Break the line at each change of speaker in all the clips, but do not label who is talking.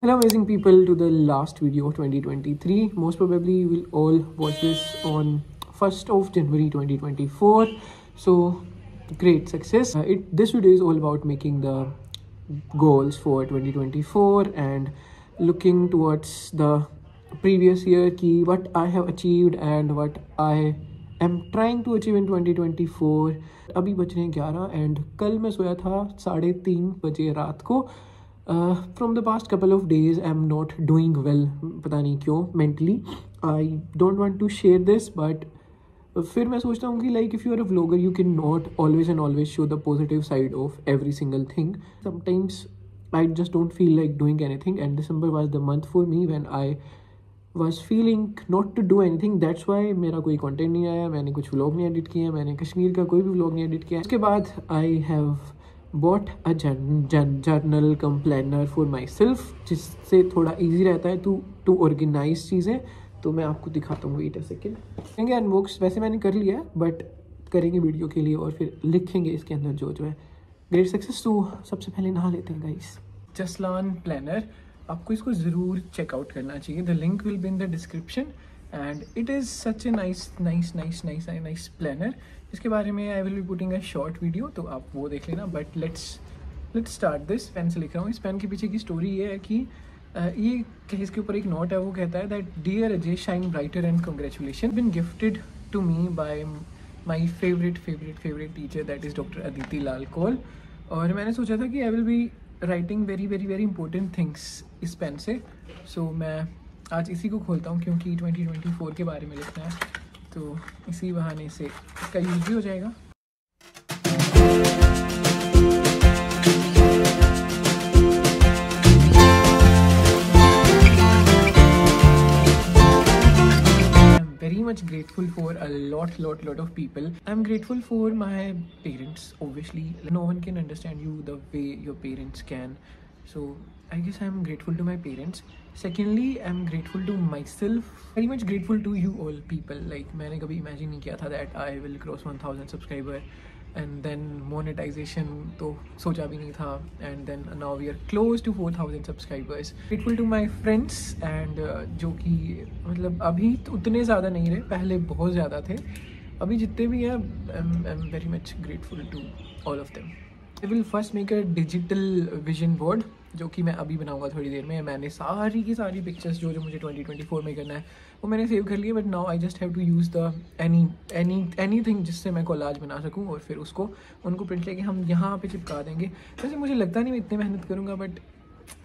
Hello amazing people to the last video of 2023. Most probably you will all watch this on 1st of January 2024. So great success. Uh, it, this video is all about making the goals for 2024 and looking towards the previous year key what I have achieved and what I am trying to achieve in 2024 अभी बज रहे हैं ग्यारह and कल मैं सोया था साढ़े तीन बजे रात को from the past couple of days I am not doing well पता नहीं क्यों mentally I don't want to share this but फिर मैं सोचता हूँ कि like if you are a vlogger you can not always and always show the positive side of every single thing sometimes I just don't feel like doing anything and December was the month for me when I was feeling not to do anything that's why मेरा कोई content नहीं आया, मैंने कुछ vlog नहीं edit किया मैंने कश्मीर का कोई भी व्लॉग नहीं एडिट किया. उसके बाद I have bought a journal cum planner for my myself थोड़ा ईजी रहता है टू टू ऑर्गेनाइज चीज़ें। तो मैं आपको दिखाता हूँ वेट अ सेकेंड करेंगे अनबॉक्स वैसे मैंने कर लिया है बट करेंगे वीडियो के लिए और फिर लिखेंगे इसके अंदर जो जो है। ग्रेट सक्सेस टू सबसे पहले नहा लेते हैं गाइस जसलान प्लानर आपको इसको ज़रूर चेकआउट करना चाहिए। The link will be in the description and it is such a nice nice nice nice I nice planner इसके बारे में I will be putting a short video तो आप वो देख लेना। But let's let's start this pen से लिख रहा हूँ। इस पेन के पीछे की स्टोरी ये है कि ये इसके ऊपर एक नोट है वो कहता है that dear Ajay shine brighter and congratulation been gifted to me by my favourite favourite favourite teacher that is doctor Aditi Lal Kaul और मैंने सोचा था कि I will be writing very very very important things इस pen से so. So, मैं आज इसी को खोलता हूँ क्योंकि 2024 के बारे में लिखना है तो इसी बहाने से इसका यूज़ भी हो जाएगा much grateful for a lot lot lot of people i'm grateful for my parents obviously no one can understand you the way your parents can so i guess i'm grateful to my parents secondly i'm grateful to myself very much grateful to you all people like मैंने कभी imagine नहीं किया था that I will cross 1000 subscriber and then monetization तो सोचा भी नहीं था and then now we are close to 4000 subscribers grateful to my friends and uh, जो कि मतलब अभी तो उतने ज़्यादा नहीं रहे पहले बहुत ज़्यादा थे अभी जितने भी हैं I am very much grateful to all of them I will first make a digital vision board, जो कि मैं अभी बनाऊँगा थोड़ी देर में। मैंने सारी की सारी पिक्चर्स जो जो मुझे 2024 में करना है, वो मैंने सेव कर लिया but now I just have to use the any any anything जिससे मैं कोलाज बना सकूँ और फिर उसको, उनको प्रिंट लेके हम यहाँ पे चिपका देंगे। वैसे मुझे लगता नहीं मैं इतनी मेहनत करूँगा बट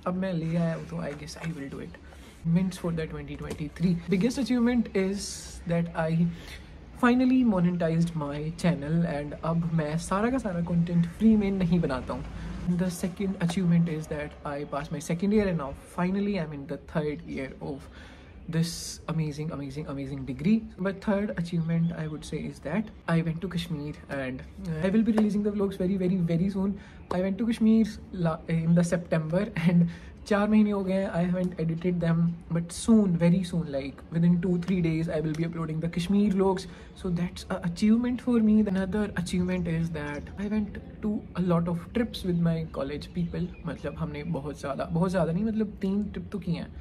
अब मैं ले आया तो I guess I will do it for the twenty biggest achievement is that I finally monetize my channel and अब मैं सारा का सारा कॉन्टेंट फ्री में नहीं बनाता हूँ। The second achievement is that I pass my second year and now finally I mean the third year of this amazing amazing amazing degree but third achievement i would say is that i went to kashmir and uh, i will be releasing the vlogs very very very soon i went to kashmir in the september and चार महीने हो गए I haven't edited them but soon very soon like within two three days I will be uploading the Kashmir vlogs so that's a achievement for me another achievement is that I went to a lot of trips with my college people मतलब हमने बहुत ज़्यादा बहुत ज़्यादा नहीं मतलब तीन trip तो किए हैं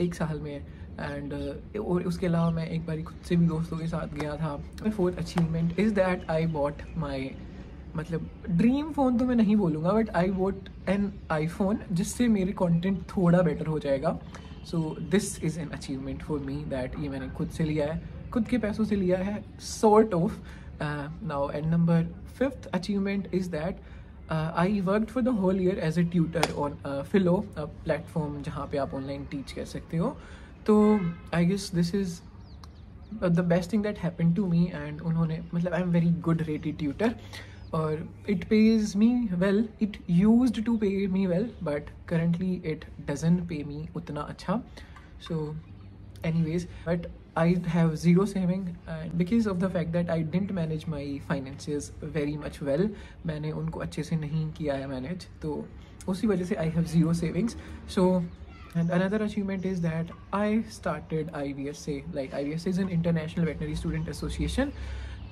एक साल में एंड uh, और उसके अलावा मैं एक बार खुद से भी दोस्तों के साथ गया था। My fourth achievement is that I bought my मतलब ड्रीम फ़ोन तो मैं नहीं बोलूँगा but I bought an iPhone जिससे मेरे कंटेंट थोड़ा बेटर हो जाएगा। So this is an achievement for me that ये मैंने खुद से लिया है। खुद के पैसों से लिया है sort of now and number fifth achievement is that I work for the whole year as a tutor on Filo platform जहाँ पे आप ऑनलाइन टीच कर सकते हो। तो I guess this is the best thing that happen to me and उन्होंने मतलब I am very good rated tutor or it pays me well. It used to pay me well, but currently it doesn't pay me utna acha so anyways, but I have zero saving and because of the fact that I didn't manage my finances very much well मैंने उनको अच्छे से नहीं किया है manage तो उसी वजह से I have zero savings so and another achievement is that I started IVSA like IVSA is an international veterinary student association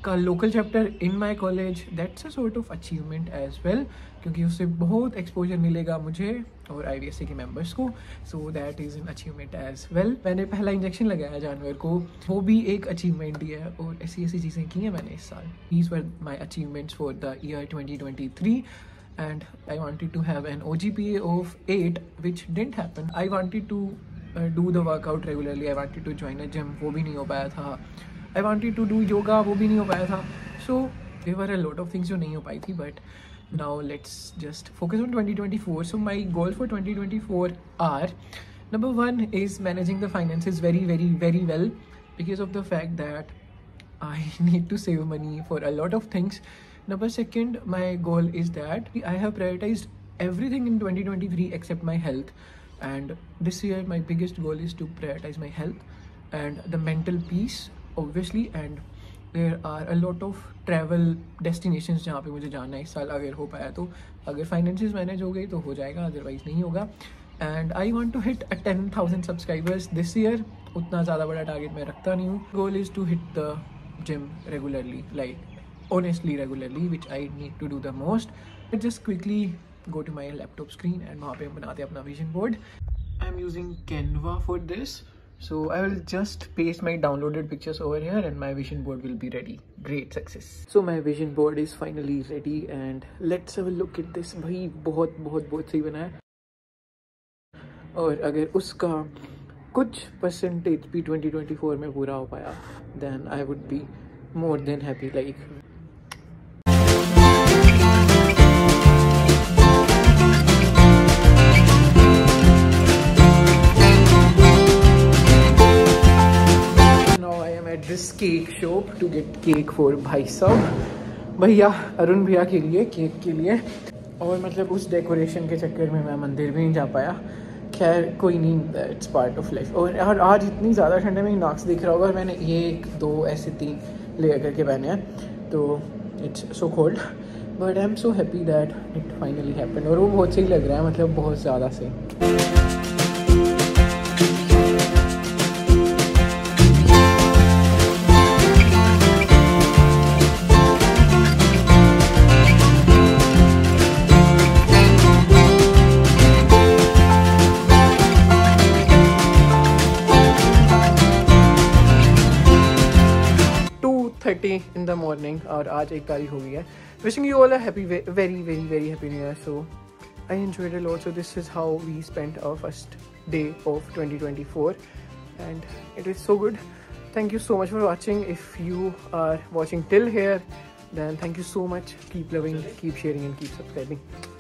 का local chapter in my college that's a sort of achievement as well क्योंकि उससे बहुत exposure मिलेगा मुझे और आई के members को so that is an achievement as well मैंने पहला इंजेक्शन लगाया जानवर को वो भी एक अचीवमेंट ही है और ऐसी ऐसी चीज़ें की हैं मैंने इस साल these were my achievements for the year twenty twenty three and I wanted to have an OGPA of 8 which didn't happen. I wanted to uh, do the workout regularly. I wanted to join a gym वो भी नहीं हो पाया था I want you to do yoga वो भी नहीं हो पाया था। So they were a lot of things जो नहीं हो पाई थी but now let's just focus on twenty twenty four so my goal for twenty twenty four are number one is managing the finance is very very very well because of the fact that I need to save money for a lot of things number second my goal is that I have prioritize everything in twenty twenty three except my health and this year my biggest goal is to prioritize my health and the mental peace obviously and there are a lot of travel destination जहाँ पर मुझे जाना है। इस साल अगर हो पाया तो। अगर फाइनेंशियल मैनेज हो गई तो हो जाएगा अदरवाइज़ नहीं होगा। And I want to hit a ten thousand subscribers this year उतना ज़्यादा बड़ा टारगेट मैं रखता नहीं हूँ। Goal is to hit the gym regularly like honestly regularly which I need to do the most it just quickly go to my laptop screen and वहाँ पर हम बनाते अपना vision board I am using Canva for this so I will just paste my downloaded pictures over here and my vision board will be ready great success so my vision board is finally ready and let's have a look at this भाई बहुत बहुत बहुत सही बना है और अगर उसका कुछ परसेंटेज भी 2024 में पूरा हो पाया then I would be more than happy like shop to get cake for भाई साहब भैया अरुण भैया के लिए केक के लिए और मतलब उस डेकोरेशन के चक्कर में मैं मंदिर भी नहीं जा पाया खैर कोई नहीं इट्स पार्ट ऑफ़ लाइफ और यार आज इतनी ज़्यादा ठंड है मेरी नाक्स दिख रहा होगा और मैंने एक दो ऐसे तीन ले करके पहने हैं तो it's so cold but I am so happy that it finally happen और वो बहुत सही लग रहा है मतलब बहुत ज़्यादा सही टी इन द मॉर्निंग और आज एक गाड़ी हो गई है। Wishing you all happy very very very happy new year so I enjoy this is how we spend our first day of twenty twenty four and it is so good thank you so much for watching if you are watching till here then thank you so much keep loving keep sharing and keep subscribing